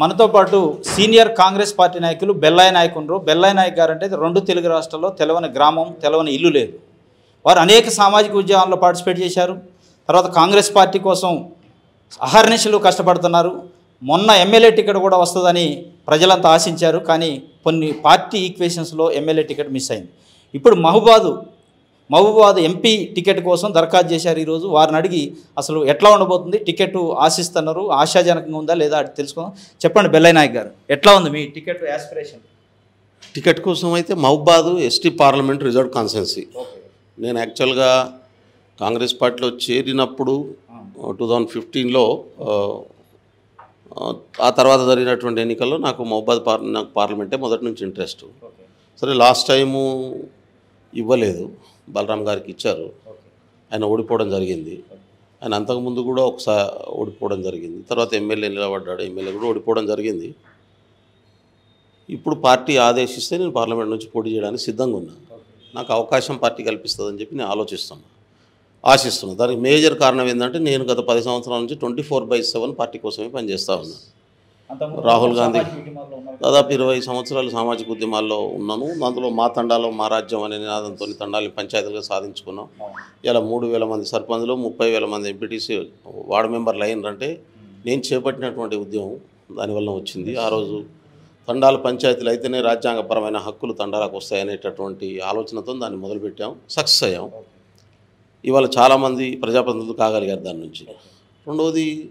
మనతో పాటు senior Congress party నాయకులు బెల్లాయి నాయక్ ఉన్నారు బెల్లాయి నాయక్ గారు అంటే రెండు తెలుగు రాష్ట్రాల్లో తెలవని గ్రామం తెలవని ఇల్లు లేదు. వారు అనేక సామాజిక ఉద్యమాల్లో పార్టిసిపేట్ చేశారు. తర్వాత కాంగ్రెస్ పార్టీ కోసం అహర్నిశలు కష్టపడుతున్నారు. మొన్న ఎమ్మెల్యే టికెట్ కూడా వస్తుందని ప్రజలంతా ఆశించారు. కానీ కొన్ని పార్టీ ఈక్వేషన్స్లో ఎమ్మెల్యే టికెట్ మిస్ అయింది. ఇప్పుడు మహబాదు మహబూబాద్ ఎంపీ టికెట్ కోసం దరఖాస్తు చేశారు ఈరోజు. వారిని అడిగి అసలు ఎట్లా ఉండబోతుంది? టికెట్ ఆశిస్తున్నారు? ఆశాజనకంగా ఉందా లేదా అది తెలుసుకుందాం. చెప్పండి బెల్లయ్య నాయక్ గారు ఎట్లా ఉంది మీ టికెట్ యాస్పిరేషన్ టికెట్ కోసం అయితే మహబాదు ఎస్టీ పార్లమెంట్ రిజర్వ్ కాన్స్టెన్సీ నేను యాక్చువల్గా కాంగ్రెస్ పార్టీలో చేరినప్పుడు టూ థౌజండ్ ఫిఫ్టీన్లో ఆ తర్వాత జరిగినటువంటి ఎన్నికల్లో నాకు మహబాద్ పార్ నాకు పార్లమెంటే మొదటి నుంచి ఇంట్రెస్ట్. సరే లాస్ట్ టైము ఇవ్వలేదు. బలరాం గారికి ఇచ్చారు. ఆయన ఓడిపోవడం జరిగింది. ఆయన అంతకుముందు కూడా ఒకసారి ఓడిపోవడం జరిగింది. తర్వాత ఎమ్మెల్యే నిలబడ్డాడు. ఎమ్మెల్యే కూడా ఓడిపోవడం జరిగింది. ఇప్పుడు పార్టీ ఆదేశిస్తే నేను పార్లమెంట్ నుంచి పోటీ చేయడానికి సిద్ధంగా ఉన్నాను నాకు అవకాశం పార్టీ కల్పిస్తుందని చెప్పి నేను ఆలోచిస్తున్నాను ఆశిస్తున్నాను దానికి మేజర్ కారణం ఏంటంటే నేను గత పది సంవత్సరాల నుంచి twenty four by seven party కోసమే పనిచేస్తూ ఉన్నాను రాహుల్ గాంధీ దాదాపు ఇరవై సంవత్సరాలు సామాజిక ఉద్యమాల్లో ఉన్నాను. అందులో మా తండాలో మా రాజ్యం అనే నినాదంతో తండాలి పంచాయతీలుగా సాధించుకున్నాం. ఇలా మూడు వేల మంది సర్పంచ్లు ముప్పై వేల మంది ఎంపీటీసీ వార్డు మెంబర్లు అయినారంటే నేను చేపట్టినటువంటి ఉద్యమం దానివల్ల వచ్చింది. ఆ రోజు తండాల పంచాయతీలు అయితేనే రాజ్యాంగపరమైన హక్కులు తండాలకు వస్తాయనేటటువంటి ఆలోచనతో దాన్ని మొదలుపెట్టాం. సక్సెస్ అయ్యాం. ఇవాళ చాలామంది ప్రజాప్రతినిధులు కాగలిగారు దాని నుంచి. రెండవది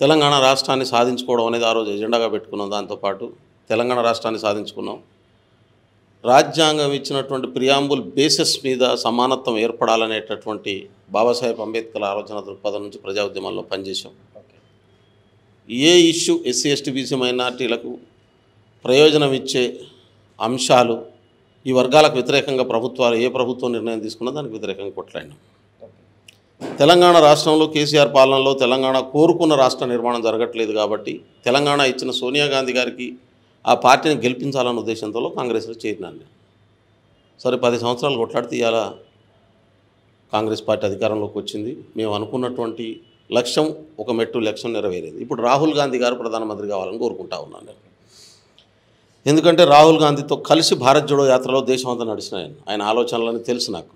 తెలంగాణ రాష్ట్రాన్ని సాధించుకోవడం అనేది ఆ రోజు ఎజెండాగా పెట్టుకున్నాం. దాంతోపాటు తెలంగాణ రాష్ట్రాన్ని సాధించుకున్నాం. రాజ్యాంగం ఇచ్చినటువంటి ప్రియాంబుల్ బేసిస్ మీద సమానత్వం ఏర్పడాలనేటటువంటి బాబాసాహెబ్ అంబేద్కర్ ఆలోచన దృక్పథం నుంచి ప్రజా ఉద్యమాల్లో పనిచేశాం. ఏ ఇష్యూ ఎస్సీ ఎస్టీ బీసీ మైనార్టీలకు ప్రయోజనం ఇచ్చే అంశాలు ఈ వర్గాలకు వ్యతిరేకంగా ప్రభుత్వాలు ఏ ప్రభుత్వం నిర్ణయం తీసుకున్నా దానికి వ్యతిరేకంగా కొట్లాడినాం. తెలంగాణ రాష్ట్రంలో కేసీఆర్ పాలనలో తెలంగాణ కోరుకున్న రాష్ట్ర నిర్మాణం జరగట్లేదు కాబట్టి తెలంగాణ ఇచ్చిన సోనియా గాంధీ గారికి ఆ పార్టీని గెలిపించాలన్న ఉద్దేశంతో కాంగ్రెస్లో చేరినాను నేను. సరే పది సంవత్సరాలు కొట్లాడితే ఇవాళ కాంగ్రెస్ పార్టీ అధికారంలోకి వచ్చింది. మేము అనుకున్నటువంటి లక్ష్యం ఒక మెట్టు లక్ష్యం నెరవేరేది. ఇప్పుడు రాహుల్ గాంధీ గారు ప్రధానమంత్రి కావాలని కోరుకుంటా ఉన్నాను నేను. ఎందుకంటే రాహుల్ గాంధీతో కలిసి భారత్ జోడో యాత్రలో దేశం అంతా నడిచిన ఆయన. ఆయన ఆలోచనలని తెలుసు నాకు.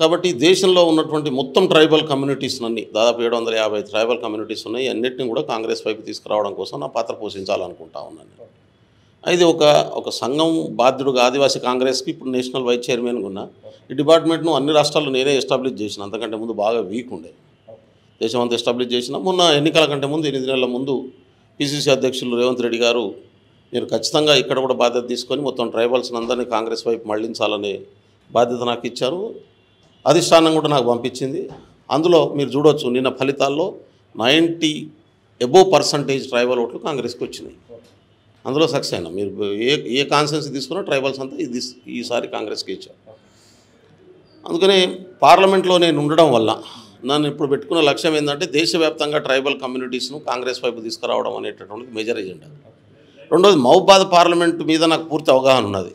కాబట్టి దేశంలో ఉన్నటువంటి మొత్తం ట్రైబల్ కమ్యూనిటీస్ అన్ని దాదాపు ఏడు వందల యాభై ట్రైబల్ కమ్యూనిటీస్ ఉన్నాయి అన్నింటినీ కూడా కాంగ్రెస్ వైపు తీసుకురావడం కోసం నా పాత్ర పోషించాలనుకుంటా ఉన్నాను నేను. అయితే ఒక ఒక సంఘం బాధ్యుడుగా ఆదివాసీ కాంగ్రెస్కి ఇప్పుడు నేషనల్ వైస్ చైర్మన్గా ఉన్నా ఈ డిపార్ట్మెంట్ను అన్ని రాష్ట్రాల్లో నేనే ఎస్టాబ్లిష్ చేసిన. అంతకంటే ముందు బాగా వీక్ ఉండే. దేశం అంతా ఎస్టాబ్లిష్ చేసిన. మొన్న ఎన్నికల కంటే ముందు ఎనిమిది నెలల ముందు పిసిసి అధ్యక్షులు రేవంత్ రెడ్డి గారు మీరు ఖచ్చితంగా ఇక్కడ కూడా బాధ్యత తీసుకొని మొత్తం ట్రైబల్స్ని అందరినీ కాంగ్రెస్ వైపు మళ్ళించాలనే బాధ్యత నాకు ఇచ్చారు. అధిష్టానం కూడా నాకు పంపించింది. అందులో మీరు చూడొచ్చు నిన్న ఫలితాల్లో నైంటీ ఎబో పర్సంటేజ్ ట్రైబల్ ఓట్లు కాంగ్రెస్కి వచ్చినాయి. అందులో సక్సెస్ అయినా. మీరు ఏ ఏ కాన్సెన్స్ తీసుకున్నా ట్రైబల్స్ అంతా ఇది ఈసారి కాంగ్రెస్కి ఇచ్చారు. అందుకని పార్లమెంట్లో నేను ఉండడం వల్ల నన్ను ఇప్పుడు పెట్టుకున్న లక్ష్యం ఏంటంటే దేశవ్యాప్తంగా ట్రైబల్ కమ్యూనిటీస్ను కాంగ్రెస్ వైపు తీసుకురావడం అనేటటువంటి మేజర్ ఎజెండా రెండోది మహబాద్ పార్లమెంట్ మీద నాకు పూర్తి అవగాహన ఉన్నది.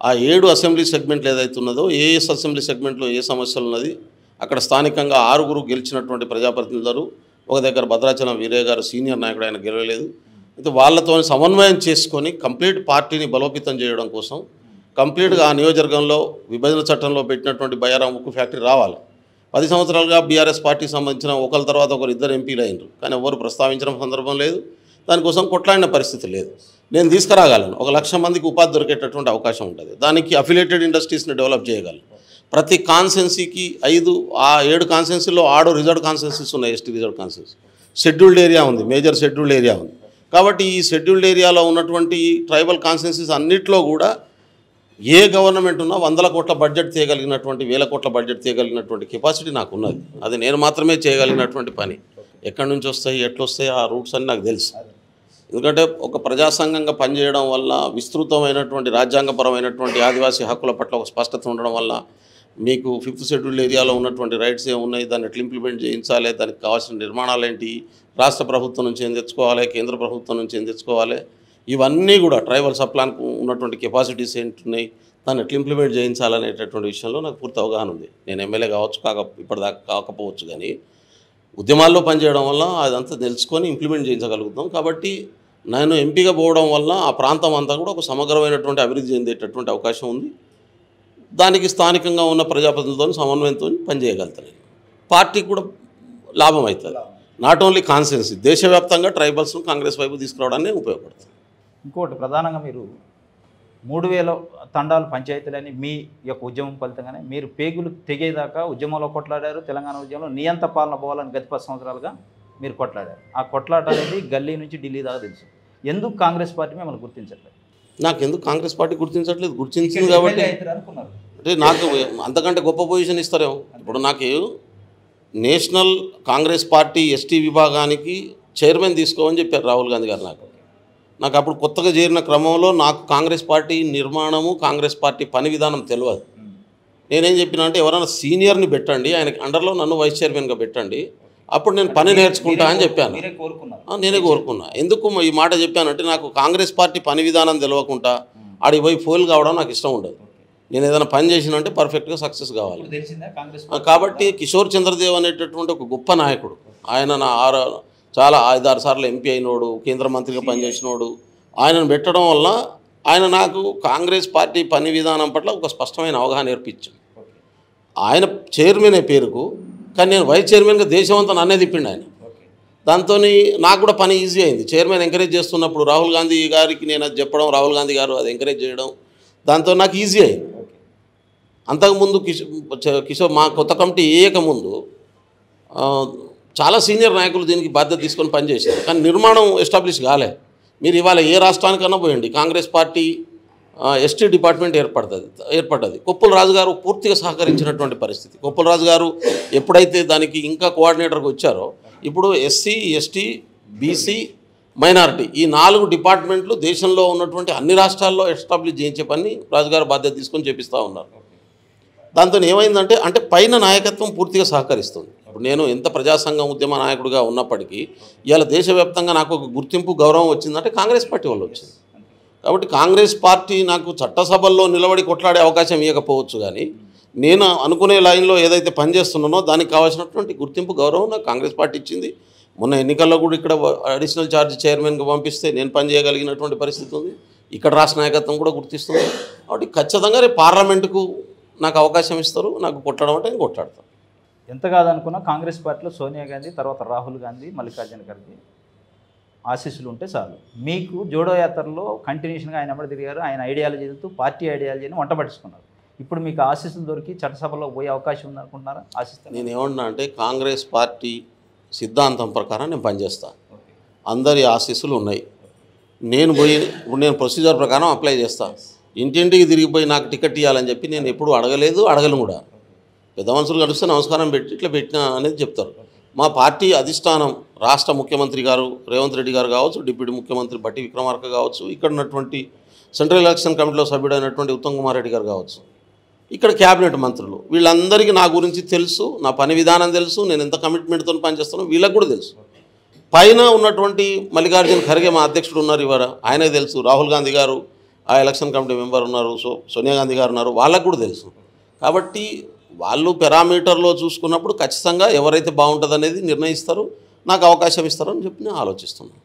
ఆ ఏడు అసెంబ్లీ సెగ్మెంట్లు ఏదైతే ఉన్నదో ఏ అసెంబ్లీ సెగ్మెంట్లో ఏ సమస్యలు ఉన్నది అక్కడ స్థానికంగా ఆరుగురు గెలిచినటువంటి ప్రజాప్రతినిధులు ఒక దగ్గర భద్రాచలం వీరయ్య గారు సీనియర్ నాయకుడు ఆయన గెలవలేదు. అయితే వాళ్ళతో సమన్వయం చేసుకొని కంప్లీట్ పార్టీని బలోపేతం చేయడం కోసం కంప్లీట్గా ఆ నియోజకవర్గంలో విభజన చట్టంలో పెట్టినటువంటి బయారాం ఉక్కు ఫ్యాక్టరీ రావాలి. పది సంవత్సరాలుగా బీఆర్ఎస్ పార్టీకి సంబంధించిన ఒకరి తర్వాత ఒకరు ఇద్దరు ఎంపీలు అయినారు. కానీ ఎవరు ప్రస్తావించడం సందర్భం లేదు. దానికోసం కొట్లాడిన పరిస్థితి లేదు. నేను తీసుకురాగలను. ఒక లక్ష మందికి ఉపాధి దొరికేటటువంటి అవకాశం ఉంటుంది దానికి అఫిలేటెడ్ ఇండస్ట్రీస్ని డెవలప్ చేయగలను. ప్రతి కాన్సెన్సీకి ఐదు ఆ ఏడు కాన్సెన్సీలో ఆడు రిజర్వ్ కాన్సెన్సీస్ ఉన్నాయి ST reserve constituency scheduled area ఉంది మేజర్ షెడ్యూల్డ్ ఏరియా ఉంది. కాబట్టి ఈ షెడ్యూల్డ్ ఏరియాలో ఉన్నటువంటి ట్రైబల్ కాన్సెన్సీస్ అన్నిట్లో కూడా ఏ గవర్నమెంట్ ఉన్నా వందల కోట్ల బడ్జెట్ తీయగలిగినటువంటి వేల కోట్ల బడ్జెట్ తీయగలిగినటువంటి కెపాసిటీ నాకు ఉన్నది అది నేను మాత్రమే చేయగలిగినటువంటి పని. ఎక్కడి నుంచి వస్తాయి ఎట్లొస్తాయి ఆ రూట్స్ అని నాకు తెలుసు. ఎందుకంటే ఒక ప్రజాసంఘంగా పనిచేయడం వల్ల విస్తృతమైనటువంటి రాజ్యాంగపరమైనటువంటి ఆదివాసీ హక్కుల పట్ల ఒక స్పష్టత ఉండడం వల్ల మీకు ఫిఫ్త్ షెడ్యూల్ ఏరియాలో ఉన్నటువంటి రైట్స్ ఏమున్నాయి దాన్ని ఎట్లా ఇంప్లిమెంట్ చేయించాలి దానికి కావాల్సిన నిర్మాణాలు ఏంటి రాష్ట్ర ప్రభుత్వం నుంచి ఏం తెచ్చుకోవాలి కేంద్ర ప్రభుత్వం నుంచి ఏం తెచ్చుకోవాలి ఇవన్నీ కూడా ట్రైబల్ సప్లాన్కు ఉన్నటువంటి కెపాసిటీస్ ఏంటున్నాయి దాన్ని ఎట్లా ఇంప్లిమెంట్ చేయించాలనేటటువంటి విషయంలో నాకు పూర్తి అవగాహన ఉంది. నేను ఎమ్మెల్యే కావచ్చు కాక ఇప్పటిదాకా కాకపోవచ్చు కానీ ఉద్యమాల్లో పనిచేయడం వల్ల అదంతా తెలుసుకొని ఇంప్లిమెంట్ చేయించగలుగుతాం. కాబట్టి నేను ఎంపీగా పోవడం వల్ల ఆ ప్రాంతం అంతా కూడా ఒక సమగ్రమైనటువంటి అభివృద్ధి చెందేటటువంటి అవకాశం ఉంది. దానికి స్థానికంగా ఉన్న ప్రజాప్రతినిధులతో సమన్వయంతో పనిచేయగలుగుతాను. పార్టీకి కూడా లాభం అవుతుంది నాట్ ఓన్లీ కాన్స్టిట్యున్సీ దేశవ్యాప్తంగా ట్రైబల్స్ను కాంగ్రెస్ వైపు తీసుకురావడానికి ఉపయోగపడుతుంది. ఇంకోటి ప్రధానంగా మీరు మూడు వేల తండాలు పంచాయతీలని మీ యొక్క ఉద్యమం ఫలితంగానే మీరు పేగులు తెగేదాకా ఉద్యమంలో కొట్లాడారు తెలంగాణ ఉద్యమంలో నియంత పాలన పోవాలని గత పది సంవత్సరాలుగా మీరు కొట్లాడారు. ఆ కొట్లాట అనేది గల్లీ నుంచి ఢిల్లీ దాకా తెలుసు. ఎందుకు కాంగ్రెస్ పార్టీ మిమ్మల్ని గుర్తించట్లేదు? నాకు ఎందుకు కాంగ్రెస్ పార్టీ గుర్తించట్లేదు? గుర్తించింది కాబట్టి అనుకున్నారు. అంటే నాకు అంతకంటే గొప్ప పొజిషన్ ఇస్తారేమో. ఇప్పుడు నాకు నేషనల్ కాంగ్రెస్ పార్టీ ఎస్టీ విభాగానికి చైర్మన్ తీసుకోమని చెప్పారు రాహుల్ గాంధీ గారు నాకు. నాకు అప్పుడు కొత్తగా చేరిన క్రమంలో నాకు కాంగ్రెస్ పార్టీ నిర్మాణము కాంగ్రెస్ పార్టీ పని విధానం తెలియదు. నేనేం చెప్పినా అంటే ఎవరైనా సీనియర్ని పెట్టండి ఆయనకి అండర్లో నన్ను వైస్ చైర్మన్గా పెట్టండి అప్పుడు నేను పని నేర్చుకుంటా అని చెప్పాను. నేనే కోరుకున్నా. ఎందుకు ఈ మాట చెప్పానంటే నాకు కాంగ్రెస్ పార్టీ పని విధానం తెలియకుండా ఆడికి పోయి ఫోల్ కావడం నాకు ఇష్టం ఉండదు. నేను ఏదైనా పని చేసినంటే పర్ఫెక్ట్గా సక్సెస్ కావాలి. కాబట్టి కిషోర్ చంద్రదేవ్ అనేటటువంటి ఒక గొప్ప నాయకుడు. ఆయన నా ఆరు చాలా ఐదారు సార్లు ఎంపీ అయినోడు కేంద్ర మంత్రిగా పనిచేసినోడు. ఆయనను పెట్టడం వల్ల ఆయన నాకు కాంగ్రెస్ పార్టీ పని విధానం పట్ల ఒక స్పష్టమైన అవగాహన నేర్పించాడు ఆయన చైర్మన్ అనే పేరుకు కానీ నేను వైస్ చైర్మన్గా దేశం అంతా నన్నే తిప్పిండు ఆయన. దాంతో నాకు కూడా పని ఈజీ అయింది. చైర్మన్ ఎంకరేజ్ చేస్తున్నప్పుడు రాహుల్ గాంధీ గారికి నేను అది చెప్పడం రాహుల్ గాంధీ గారు అది ఎంకరేజ్ చేయడం దాంతో నాకు ఈజీ అయింది. అంతకుముందు కిషోర్ మా కొత్త కమిటీ వేయకముందు చాలా సీనియర్ నాయకులు దీనికి బాధ్యత తీసుకొని పనిచేశారు. కానీ నిర్మాణం ఎస్టాబ్లిష్ కాలే. మీరు ఇవాళ ఏ రాష్ట్రానికన్నా పోయండి. కాంగ్రెస్ పార్టీ ఎస్టీ డిపార్ట్మెంట్ ఏర్పడుతుంది ఏర్పడ్డది కొప్పుల రాజు గారు పూర్తిగా సహకరించినటువంటి పరిస్థితి. కొప్పుల రాజు గారు ఎప్పుడైతే దానికి ఇంకా కోఆర్డినేటర్కి వచ్చారో ఇప్పుడు ఎస్సీ ఎస్టీ బీసీ మైనారిటీ ఈ నాలుగు డిపార్ట్మెంట్లు దేశంలో ఉన్నటువంటి అన్ని రాష్ట్రాల్లో ఎస్టాబ్లిష్ చేయించే పని రాజుగారు బాధ్యత తీసుకొని చేపిస్తూ ఉన్నారు. దాంతో ఏమైందంటే అంటే పైన నాయకత్వం పూర్తిగా సహకరిస్తుంది. ఇప్పుడు నేను ఎంత ప్రజాసంఘం ఉద్యమ నాయకుడిగా ఉన్నప్పటికీ ఇవాళ దేశవ్యాప్తంగా నాకు ఒక గుర్తింపు గౌరవం వచ్చిందంటే కాంగ్రెస్ పార్టీ వల్ల వచ్చింది. కాబట్టి కాంగ్రెస్ పార్టీ నాకు చట్టసభల్లో నిలబడి కొట్లాడే అవకాశం ఇవ్వకపోవచ్చు కానీ నేను అనుకునే లైన్లో ఏదైతే పనిచేస్తున్నానో దానికి కావాల్సినటువంటి గుర్తింపు గౌరవం నాకు కాంగ్రెస్ పార్టీ ఇచ్చింది. మొన్న ఎన్నికల్లో కూడా ఇక్కడ అడిషనల్ ఛార్జ్ చైర్మన్గా పంపిస్తే నేను పనిచేయగలిగినటువంటి పరిస్థితి ఉంది. ఇక్కడ రాష్ట్ర నాయకత్వం కూడా గుర్తిస్తుంది. కాబట్టి ఖచ్చితంగా రేపు పార్లమెంటుకు నాకు అవకాశం ఇస్తారు నాకు కొట్టడం అంటే నేను కొట్లాడతాను ఎంత కాదనుకున్నా కాంగ్రెస్ పార్టీలో సోనియా గాంధీ తర్వాత రాహుల్ గాంధీ మల్లికార్జున ఖర్గే ఆశీస్సులు ఉంటే చాలు. మీకు జోడో యాత్రలో కంటిన్యూషన్గా ఆయన ఎమ్మడి తిరిగారు ఆయన ఐడియాలజీతో పార్టీ ఐడియాలజీని వంట పట్టించుకున్నారు. ఇప్పుడు మీకు ఆశీస్సులు దొరికి చట్టసభలో పోయే అవకాశం ఉంది అనుకుంటున్నారా ఆశిస్తాను నేను ఏమన్నా అంటే కాంగ్రెస్ పార్టీ సిద్ధాంతం ప్రకారం నేను పనిచేస్తాను అందరి ఆశీస్సులు ఉన్నాయి. నేను పోయి ఇప్పుడు నేను ప్రొసీజర్ ప్రకారం అప్లై చేస్తాను ఇంటింటికి తిరిగిపోయి నాకు టికెట్ ఇవ్వాలని చెప్పి నేను ఎప్పుడు అడగలేదు అడగను కూడా. పెద్ద మనుషులు కలిస్తే నమస్కారం పెట్టి ఇట్లా పెట్టినా అనేది చెప్తారు. మా పార్టీ అధిష్టానం రాష్ట్ర ముఖ్యమంత్రి గారు రేవంత్ రెడ్డి గారు కావచ్చు డిప్యూటీ ముఖ్యమంత్రి బట్టి విక్రమార్క కావచ్చు ఇక్కడ ఉన్నటువంటి సెంట్రల్ ఎలక్షన్ కమిటీలో సభ్యుడైనటువంటి ఉత్తమ్ కుమార్ రెడ్డి గారు కావచ్చు ఇక్కడ క్యాబినెట్ మంత్రులు. వీళ్ళందరికీ నా గురించి తెలుసు నా పని విధానం తెలుసు నేను ఎంత కమిట్మెంట్తో పనిచేస్తానో వీళ్ళకి కూడా తెలుసు. పైన ఉన్నటువంటి మల్లికార్జున ఖర్గే మా అధ్యక్షుడు ఉన్నారు ఇవాళ ఆయనకు తెలుసు. రాహుల్ గాంధీ గారు ఆ ఎలక్షన్ కమిటీ మెంబర్ ఉన్నారు సో సోనియా గాంధీ గారు ఉన్నారు వాళ్ళకు కూడా తెలుసు. కాబట్టి వాళ్ళు పెరామీటర్లో చూసుకున్నప్పుడు ఖచ్చితంగా ఎవరైతే బాగుంటుంది అనేది నిర్ణయిస్తారు నాకు అవకాశం ఇస్తారని చెప్పి నేను ఆలోచిస్తున్నాను.